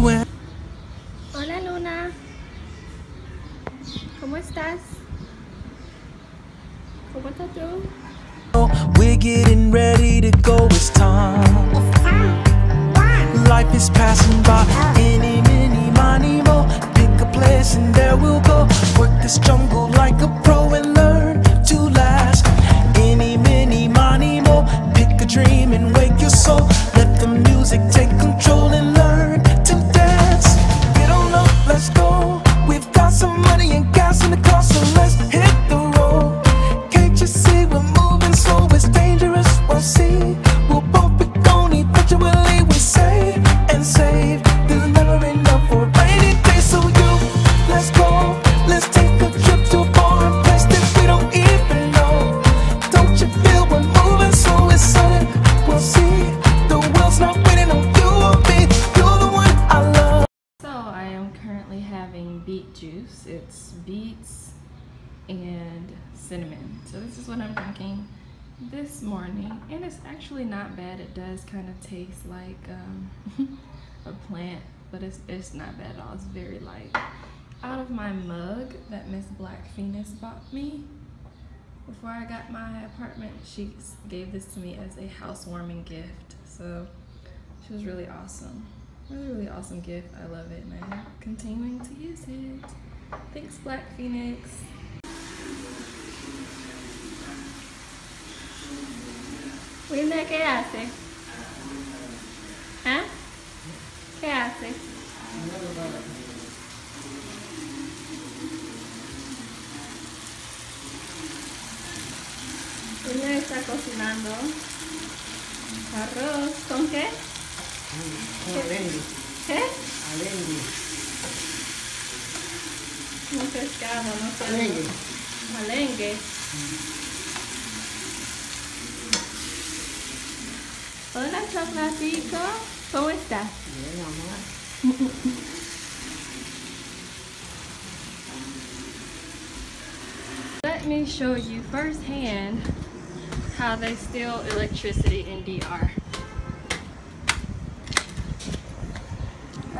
Hola Luna. ¿Cómo estás? ¿Cómo estás tú? We're getting ready to go. It's time. Life is passing by. Any, mini, mani. Pick a place and there we'll go. Work this jungle like a pro and juice. It's beets and cinnamon. So this is what I'm drinking this morning. And it's actually not bad. It does kind of taste like um, a plant, but it's, it's not bad at all. It's very light. Out of my mug that Miss Black Phoenix bought me before I got my apartment, she gave this to me as a housewarming gift. So she was really awesome. Really, really awesome gift. I love it and I'm continuing to use it. Thanks, Black Phoenix. Wilner, ¿qué hace? ¿Ah? ¿Qué hace? Wilner está cocinando arroz. ¿Con qué? Alengue, eh? ¿Qué? alengue, Un pescado, no sé. alengue. Hola, chocolatico. ¿Cómo estás? Bien, amor. Let me show you firsthand how they steal electricity in DR.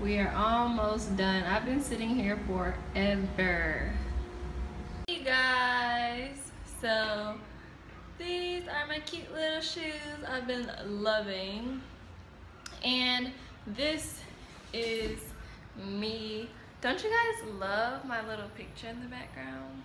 We are almost done. I've been sitting here forever. Hey guys, so these are my cute little shoes I've been loving. And this is me. Don't you guys love my little picture in the background?